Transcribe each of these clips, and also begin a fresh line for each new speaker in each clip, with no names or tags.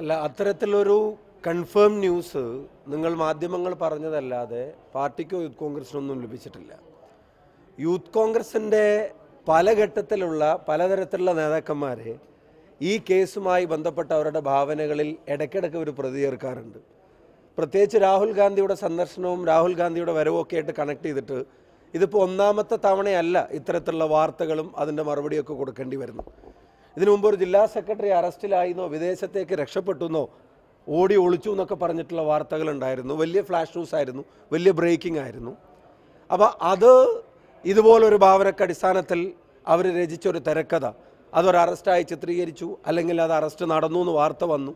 അല്ല അത്തരത്തിലൊരു confirm news നിങ്ങൾ മാധ്യമങ്ങൾ പറഞ്ഞതല്ലാതെ പാർട്ടിക്കോ യൂത്ത് കോൺഗ്രസിനൊന്നും ലഭിച്ചിട്ടില്ല. യൂത്ത് കോൺഗ്രസിന്റെ പല ഘട്ടത്തിലുള്ള പലതരത്തിലുള്ള നേതാക്കന്മാരെ ഈ കേസുമായി ബന്ധപ്പെട്ട അവരുടെ ഭാവനകളിൽ ഇടയ്ക്കിടയ്ക്ക് ഒരു പ്രതി ചേർക്കാറുണ്ട് പ്രത്യേകിച്ച് രാഹുൽ ഗാന്ധിയുടെ സന്ദർശനവും രാഹുൽ ഗാന്ധിയുടെ വരവും ഒക്കെ ആയിട്ട് കണക്ട് ചെയ്തിട്ട് ഇതിപ്പോൾ ഒന്നാമത്തെ തവണയല്ല ഇത്തരത്തിലുള്ള വാർത്തകളും അതിന്റെ മറുപടിയൊക്കെ കൊടുക്കേണ്ടി വരുന്നു. ഇതിനു മുമ്പ് ഒരു ജില്ലാ സെക്രട്ടറി അറസ്റ്റിലായിരുന്നോ വിദേശത്തേക്ക് രക്ഷപ്പെട്ടുന്നോ ഓടി ഒളിച്ചു എന്നൊക്കെ പറഞ്ഞിട്ടുള്ള വാർത്തകളുണ്ടായിരുന്നു. വലിയ ഫ്ലാഷ് ന്യൂസ് ആയിരുന്നു വലിയ ബ്രേക്കിംഗ് ആയിരുന്നു. അപ്പോൾ അത് ഇതുപോലൊരു ഭാവനക്ക് അടിസ്ഥാനത്തിൽ അവർ രചിച്ചൊരു തിരക്കഥ. അതൊരു അറസ്റ്റായി ചിത്രീകരിച്ചു അല്ലെങ്കിൽ അത് അറസ്റ്റ് നടന്നു എന്ന് വാർത്ത വന്നു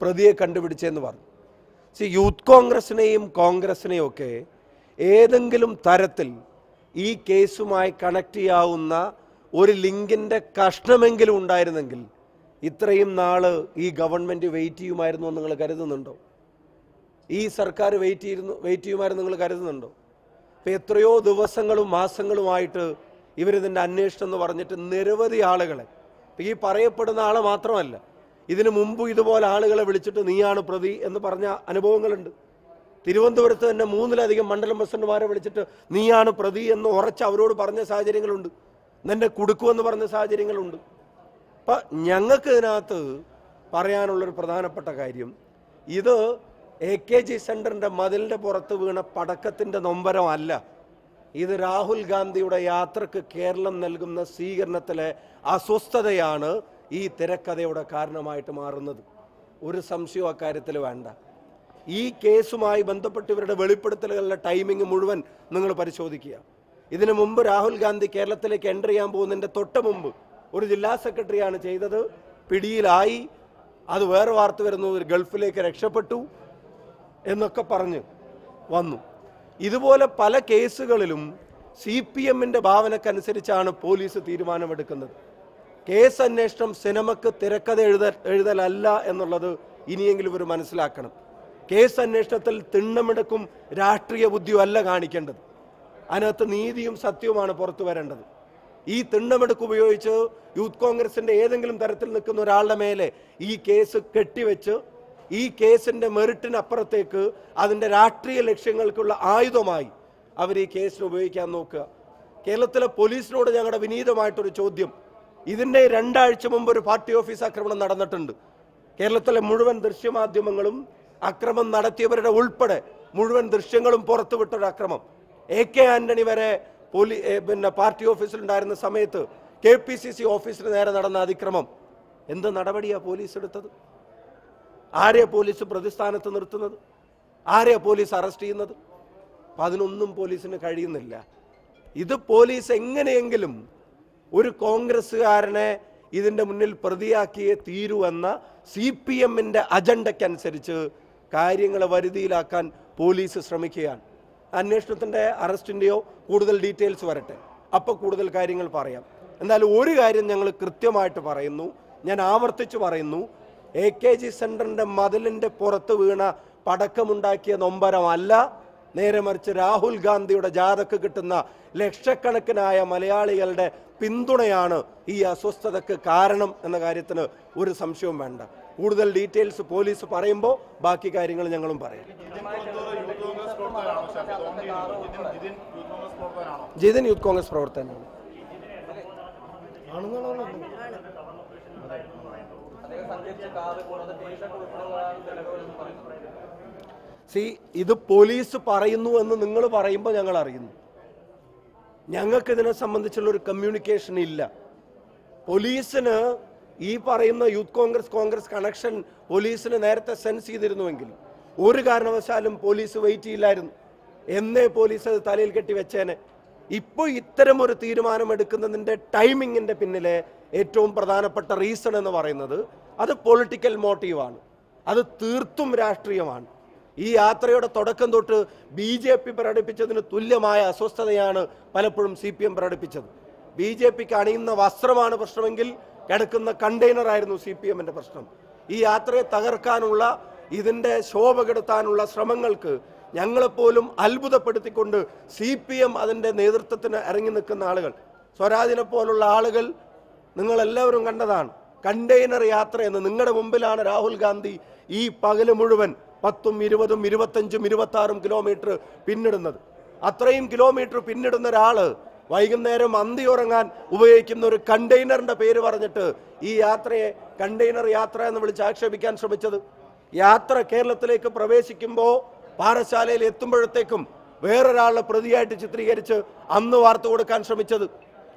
പ്രതിയെ കണ്ടുപിടിച്ചെന്ന് പറഞ്ഞു. സി യൂത്ത് കോൺഗ്രസിനെയും കോൺഗ്രസിനെയും ഒക്കെ ഏതെങ്കിലും തരത്തിൽ ഈ കേസുമായി കണക്ട് ചെയ്യാവുന്ന ഒരു ലിങ്കിന്റെ കഷ്ണമെങ്കിലും ഉണ്ടായിരുന്നെങ്കിൽ ഇത്രയും നാൾ ഈ ഗവൺമെന്റ് വെയിറ്റ് ചെയ്യുമായിരുന്നു എന്ന് നിങ്ങൾ കരുതുന്നുണ്ടോ? ഈ സർക്കാർ വെയിറ്റ് ചെയ്യുന്നു വെയിറ്റ് ചെയ്യുമായിരുന്നു നിങ്ങൾ കരുതുന്നുണ്ടോ? ഇപ്പം എത്രയോ ദിവസങ്ങളും മാസങ്ങളുമായിട്ട് ഇവരിതിന്റെ അന്വേഷണം എന്ന് പറഞ്ഞിട്ട് നിരവധി ആളുകളെ ഈ പറയപ്പെടുന്ന ആളെ മാത്രമല്ല ഇതിനു മുമ്പ് ഇതുപോലെ ആളുകളെ വിളിച്ചിട്ട് നീയാണ് പ്രതി എന്ന് പറഞ്ഞ അനുഭവങ്ങളുണ്ട്. തിരുവനന്തപുരത്ത് തന്നെ മൂന്നിലധികം മണ്ഡലം പ്രസിഡന്റുമാരെ വിളിച്ചിട്ട് നീയാണ് പ്രതി എന്ന് ഉറച്ച് അവരോട് പറഞ്ഞ സാഹചര്യങ്ങളുണ്ട്. നിന്നെ കുടുക്കുമെന്ന് പറഞ്ഞ സാഹചര്യങ്ങളുണ്ട്. അപ്പം ഞങ്ങൾക്ക് ഇതിനകത്ത് പറയാനുള്ളൊരു പ്രധാനപ്പെട്ട കാര്യം ഇത് എ കെ ജി സെന്ററിന്റെ മതിലിന്റെ പുറത്ത് വീണ പടക്കത്തിന്റെ നൊമ്പരമല്ല. ഇത് രാഹുൽ ഗാന്ധിയുടെ യാത്രയ്ക്ക് കേരളം നൽകുന്ന സ്വീകരണത്തിലെ അസ്വസ്ഥതയാണ് ഈ തിരക്കഥയുടെ കാരണമായിട്ട് മാറുന്നത്. ഒരു സംശയം അക്കാര്യത്തിൽ വേണ്ട. ഈ കേസുമായി ബന്ധപ്പെട്ട് ഇവരുടെ വെളിപ്പെടുത്തലുകളുടെ ടൈമിംഗ് മുഴുവൻ നിങ്ങൾ പരിശോധിക്കുക. ഇതിനു മുമ്പ് രാഹുൽ ഗാന്ധി കേരളത്തിലേക്ക് എന്റർ ചെയ്യാൻ പോകുന്നതിന്റെ തൊട്ട് മുമ്പ് ഒരു ജില്ലാ സെക്രട്ടറിയാണ് ചെയ്തത്. പിടിയിലായി. അത് വേറെ വാർത്ത വരുന്നു. ഗൾഫിലേക്ക് രക്ഷപ്പെട്ടു എന്നൊക്കെ പറഞ്ഞ് വന്നു. ഇതുപോലെ പല കേസുകളിലും സി പി എമ്മിന്റെ ഭാവനക്കനുസരിച്ചാണ് പോലീസ് തീരുമാനമെടുക്കുന്നത്. കേസ് അന്വേഷണം സിനിമക്ക് തിരക്കഥ എഴുത എഴുതലല്ല എന്നുള്ളത് ഇനിയെങ്കിലും ഒരു മനസ്സിലാക്കണം. കേസ് അന്വേഷണത്തിൽ തിണ്ണമെടുക്കും രാഷ്ട്രീയ ബുദ്ധിയും അല്ല കാണിക്കേണ്ടത്. അതിനകത്ത് നീതിയും സത്യവുമാണ് പുറത്തു വരേണ്ടത്. ഈ തിണ്ണമെടുക്ക് ഉപയോഗിച്ച് യൂത്ത് കോൺഗ്രസിന്റെ ഏതെങ്കിലും തരത്തിൽ നിൽക്കുന്ന ഒരാളുടെ മേലെ ഈ കേസ് കെട്ടിവെച്ച് ഈ കേസിന്റെ മെറിറ്റിനപ്പുറത്തേക്ക് അതിന്റെ രാഷ്ട്രീയ ലക്ഷ്യങ്ങൾക്കുള്ള ആയുധമായി അവർ ഈ കേസിന് ഉപയോഗിക്കാൻ നോക്കുക. കേരളത്തിലെ പോലീസിനോട് ഞങ്ങളുടെ വിനീതമായിട്ടൊരു ചോദ്യം. ഇതിന്റെ രണ്ടാഴ്ച മുമ്പ് ഒരു പാർട്ടി ഓഫീസ് ആക്രമണം നടന്നിട്ടുണ്ട്. കേരളത്തിലെ മുഴുവൻ ദൃശ്യമാധ്യമങ്ങളും അക്രമം നടത്തിയവരുടെ ഉൾപ്പെടെ മുഴുവൻ ദൃശ്യങ്ങളും പുറത്തുവിട്ടൊരു അക്രമം. എ കെ ആന്റണി വരെ പോലീ പിന്നെ പാർട്ടി ഓഫീസിലുണ്ടായിരുന്ന സമയത്ത് കെ പി സി സി ഓഫീസിന് നേരെ നടന്ന അതിക്രമം. എന്ത് നടപടിയാണ് പോലീസ് എടുത്തത്? ആരെയാ പോലീസ് പ്രതിസ്ഥാനത്ത് നിർത്തുന്നത്? ആരെയാ പോലീസ് അറസ്റ്റ് ചെയ്യുന്നത്? അപ്പം അതിനൊന്നും പോലീസിന് കഴിയുന്നില്ല. ഇത് പോലീസ് എങ്ങനെയെങ്കിലും ഒരു കോൺഗ്രസ്സുകാരനെ ഇതിന്റെ മുന്നിൽ പ്രതിയാക്കിയേ തീരുവെന്ന സി പി എമ്മിന്റെ അജണ്ടയ്ക്കനുസരിച്ച് കാര്യങ്ങളെ വരുതിയിലാക്കാൻ പോലീസ് ശ്രമിക്കുകയാണ്. അന്വേഷണത്തിന്റെ അറസ്റ്റിന്റെയോ കൂടുതൽ ഡീറ്റെയിൽസ് വരട്ടെ. അപ്പോൾ കൂടുതൽ കാര്യങ്ങൾ പറയാം. എന്നാൽ ഒരു കാര്യം ഞങ്ങൾ കൃത്യമായിട്ട് പറയുന്നു. ഞാൻ ആവർത്തിച്ച് പറയുന്നു. എ കെ ജി സെന്ററിന്റെ മതിലിന്റെ പുറത്ത് വീണ പടക്കമുണ്ടാക്കിയ നൊമ്പരമല്ല. നേരെ മറിച്ച് രാഹുൽ ഗാന്ധിയുടെ ജാഥക്ക് കിട്ടുന്ന ലക്ഷക്കണക്കിനായ മലയാളികളുടെ പിന്തുണയാണ് ഈ അസ്വസ്ഥതക്ക് കാരണം എന്ന കാര്യത്തിന് ഒരു സംശയവും വേണ്ട. കൂടുതൽ ഡീറ്റെയിൽസ് പോലീസ് പറയുമ്പോൾ ബാക്കി കാര്യങ്ങൾ ഞങ്ങളും പറയാം. ജിതിൻ യൂത്ത് കോൺഗ്രസ് പ്രവർത്തനമാണ് സി ഇത് പോലീസ് പറയുന്നു എന്ന് നിങ്ങൾ പറയുമ്പോൾ ഞങ്ങൾ അറിയുന്നു. ഞങ്ങൾക്ക് ഇതിനെ സംബന്ധിച്ചുള്ള ഒരു കമ്മ്യൂണിക്കേഷൻ ഇല്ല. പോലീസിന് ഈ പറയുന്ന യൂത്ത് കോൺഗ്രസ് കോൺഗ്രസ് കണക്ഷൻ പോലീസിന് നേരത്തെ സെൻസ് ചെയ്തിരുന്നുവെങ്കിൽ ഒരു കാരണവശാലും പോലീസ് വെയിറ്റ് ചെയ്യില്ലായിരുന്നു. എന്നേ പോലീസ് അത് തലയിൽ കെട്ടി വെച്ചേനെ. ഇപ്പോൾ ഇത്തരം ഒരു തീരുമാനം എടുക്കുന്നതിന്റെ ടൈമിങ്ങിന്റെ പിന്നിലെ ഏറ്റവും പ്രധാനപ്പെട്ട റീസൺ എന്ന് പറയുന്നത് അത് പൊളിറ്റിക്കൽ മോട്ടീവാണ് അത് തീർത്തും രാഷ്ട്രീയമാണ്. ഈ യാത്രയുടെ തുടക്കം തൊട്ട് ബി ജെ പി പ്രകടിപ്പിച്ചതിന് തുല്യമായ അസ്വസ്ഥതയാണ് പലപ്പോഴും സി പി എം പ്രകടിപ്പിച്ചത്. ബി ജെ പിക്ക് അണിയുന്ന വസ്ത്രമാണ് പ്രശ്നമെങ്കിൽ കിടക്കുന്ന കണ്ടെയ്നറായിരുന്നു സി പി എമ്മിന്റെ പ്രശ്നം. ഈ യാത്രയെ തകർക്കാനുള്ള ഇതിന്റെ ശോഭ കെടുത്താനുള്ള ശ്രമങ്ങൾക്ക് ഞങ്ങളെപ്പോലും അത്ഭുതപ്പെടുത്തിക്കൊണ്ട് സി പി എം അതിന്റെ നേതൃത്വത്തിന് ഇറങ്ങി നിൽക്കുന്ന ആളുകൾ. സ്വരാജിനെ പോലുള്ള ആളുകൾ നിങ്ങളെല്ലാവരും കണ്ടതാണ്. കണ്ടെയ്നർ യാത്ര എന്ന് നിങ്ങളുടെ മുമ്പിലാണ് രാഹുൽ ഗാന്ധി ഈ പകൽ മുഴുവൻ പത്തും ഇരുപതും ഇരുപത്തഞ്ചും ഇരുപത്തി ആറും കിലോമീറ്റർ പിന്നിടുന്നത്. അത്രയും കിലോമീറ്റർ പിന്നിടുന്ന ഒരാൾ വൈകുന്നേരം അന്തി ഉറങ്ങാൻ ഉപയോഗിക്കുന്ന ഒരു കണ്ടെയ്നറിന്റെ പേര് പറഞ്ഞിട്ട് ഈ യാത്രയെ കണ്ടെയ്നർ യാത്ര എന്ന് വിളിച്ച് ആക്ഷേപിക്കാൻ ശ്രമിച്ചത്. യാത്ര കേരളത്തിലേക്ക് പ്രവേശിക്കുമ്പോൾ പാറശാലയിൽ എത്തുമ്പോഴത്തേക്കും വേറൊരാളെ പ്രതിയായിട്ട് ചിത്രീകരിച്ച് അന്ന് വാർത്ത കൊടുക്കാൻ ശ്രമിച്ചത്.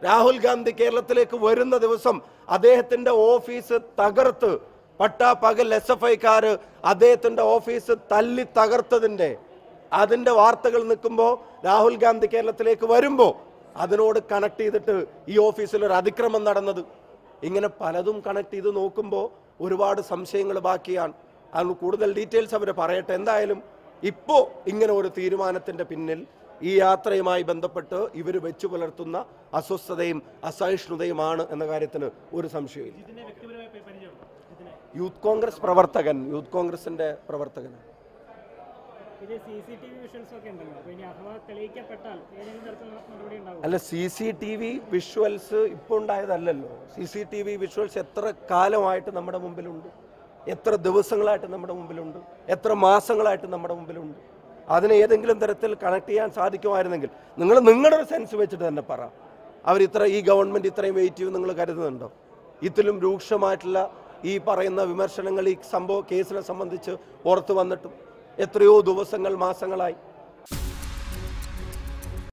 രാഹുൽ ഗാന്ധി കേരളത്തിലേക്ക് വരുന്ന ദിവസം അദ്ദേഹത്തിന്റെ ഓഫീസ് തകർത്ത്. പട്ടാപ്പകൽ എസ് എഫ് കാർ അദ്ദേഹത്തിന്റെ ഓഫീസ് തല്ലി തകർത്തതിന്റെ അതിന്റെ വാർത്തകൾ നിൽക്കുമ്പോൾ രാഹുൽ ഗാന്ധി കേരളത്തിലേക്ക് വരുമ്പോൾ അതിനോട് കണക്ട് ചെയ്തിട്ട് ഈ ഓഫീസിൽ ഒരു അതിക്രമം നടന്നത്. ഇങ്ങനെ പലതും കണക്ട് ചെയ്ത് നോക്കുമ്പോൾ ഒരുപാട് സംശയങ്ങൾ ബാക്കിയാണ്. അതിന് കൂടുതൽ ഡീറ്റെയിൽസ് അവർ പറയട്ടെ. എന്തായാലും ഇപ്പോൾ ഇങ്ങനെ ഒരു തീരുമാനത്തിന്റെ പിന്നിൽ ഈ യാത്രയുമായി ബന്ധപ്പെട്ട് ഇവർ വെച്ചു പുലർത്തുന്ന അസ്വസ്ഥതയും അസഹിഷ്ണുതയുമാണ് എന്ന കാര്യത്തിന് ഒരു സംശയമില്ല യൂത്ത് കോൺഗ്രസ് പ്രവർത്തകൻ യൂത്ത് കോൺഗ്രസിന്റെ പ്രവർത്തകൻ അല്ല C C T V visuals ഇപ്പോൾ ഉണ്ടായതല്ലല്ലോ. C C T V visuals എത്ര കാലമായിട്ട് നമ്മുടെ മുമ്പിലുണ്ട്? എത്ര ദിവസങ്ങളായിട്ട് നമ്മുടെ മുമ്പിലുണ്ട്? എത്ര മാസങ്ങളായിട്ട് നമ്മുടെ മുമ്പിലുണ്ട്? അതിനെ ഏതെങ്കിലും തരത്തിൽ കണക്ട് ചെയ്യാൻ സാധിക്കുമായിരുന്നെങ്കിൽ നിങ്ങൾ നിങ്ങളുടെ ഒരു സെൻസ് വെച്ചിട്ട് തന്നെ പറ. അവർ ഇത്ര ഈ ഗവൺമെന്റ് ഇത്രയും വെയിറ്റ് നിങ്ങൾ കരുതുന്നുണ്ടോ? ഇതിലും രൂക്ഷമായിട്ടുള്ള ഈ പറയുന്ന വിമർശനങ്ങൾ ഈ സംഭവ കേസിനെ സംബന്ധിച്ച് പുറത്തു വന്നിട്ടും എത്രയോ ദിവസങ്ങൾ മാസങ്ങളായി.